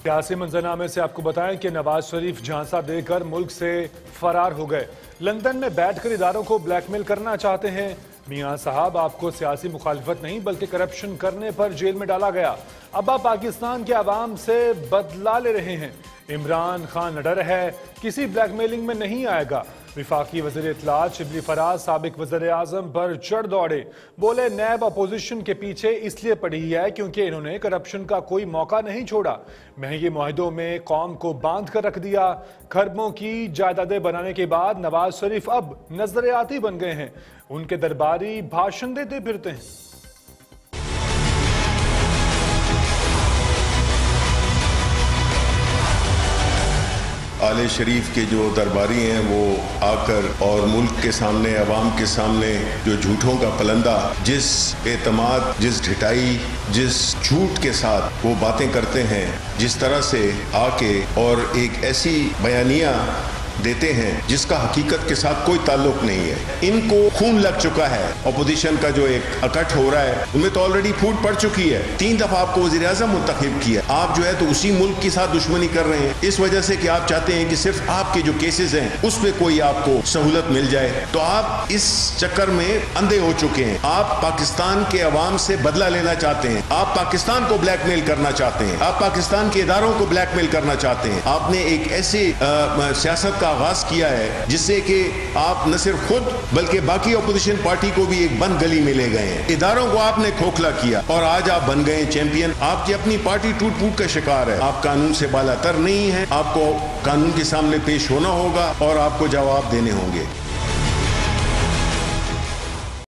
सियासी मंजरनामे से आपको बताएँ कि नवाज़ शरीफ झांसा देकर मुल्क से फरार हो गए। लंदन में बैठकर इदारों को ब्लैकमेल करना चाहते हैं। मियाँ साहब, आपको सियासी मुखालफत नहीं, बल्कि करप्शन करने पर जेल में डाला गया। अब आप पाकिस्तान के आवाम से बदला ले रहे हैं। इमरान खान डर है, किसी ब्लैकमेलिंग में नहीं आएगा। विफाकी वज़ीर इतलात शिबली फराज, सबक वजर अजम पर चढ़ दौड़े। बोले, नैब अपोजिशन के पीछे इसलिए पड़ी है क्योंकि इन्होंने करप्शन का कोई मौका नहीं छोड़ा। महँगे माहों में कौम को बाँध कर रख दिया। खरबों की जायदादें बनाने के बाद नवाज़ शरीफ अब नजरियाती बन गए हैं। उनके दरबारी भाषण देते फिरते हैं। आले शरीफ के जो दरबारी हैं, वो आकर और मुल्क के सामने, अवाम के सामने जो झूठों का पलंदा, जिस एतमाद, जिस ढिटाई जिस झूठ के साथ वो बातें करते हैं, जिस तरह से आके और एक ऐसी बयानिया देते हैं, जिसका हकीकत के साथ कोई ताल्लुक नहीं है। इनको खून लग चुका है। अपोजिशन का जो एक अकट हो रहा है, उनमें तो ऑलरेडी फूट पड़ चुकी है। तीन दफ़ा आपको वजी अजम मुंतखब किया। आप जो है तो उसी मुल्क के साथ दुश्मनी कर रहे हैं। इस वजह से कि आप चाहते हैं कि सिर्फ़ आपके जो केसेस हैं, उस पर कोई आपको सहूलत मिल जाए। तो आप इस चक्कर में अंधे हो चुके हैं। आप पाकिस्तान के अवाम से बदला लेना चाहते हैं। आप पाकिस्तान को ब्लैकमेल करना चाहते हैं। आप पाकिस्तान के इदारों को ब्लैकमेल करना चाहते हैं। आपने एक ऐसी सियासत का आगाज़ किया है, जिससे कि आप न सिर्फ़ खुद, बल्कि बाकी अपोजिशन पार्टी को भी एक बंद गली में ले गए हैं। को आपने खोखला किया, और आज आप बन गए चैंपियन आपकी अपनी पार्टी टूट फूट का शिकार है। आप कानून से बालातर नहीं है, आपको कानून के सामने पेश होना होगा, और आपको जवाब देने होंगे।